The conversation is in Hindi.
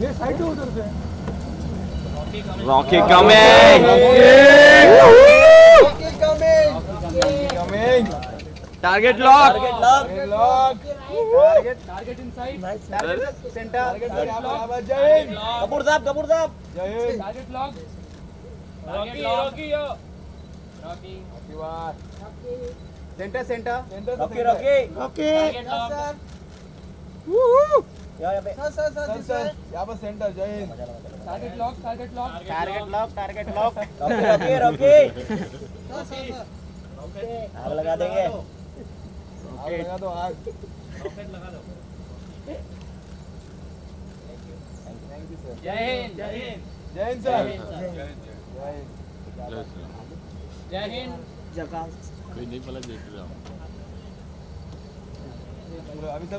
ये साइड हो उधर से। Rocky coming! Coming Target lock! Lock. Target target inside. Target centre. Target जय हिंद कपूर साहब कपूर साहब। जय Hind. Target lock. Rocky Rocky yo. Rocky. Centre centre. Centre Rocky Rocky. Rocky target lock यहाँ पे सर सर यहाँ पर सेंटर जय Hind. Target lock target lock target lock target lock Rocky Rocky Rocky आग लगा देंगे। आग लगा दो आग रॉकेट लगा दो। थैंक यू सर जय हिंद जय हिंद जय हिंद सर जय हिंद, जय हिंद जय हिंद अभी सब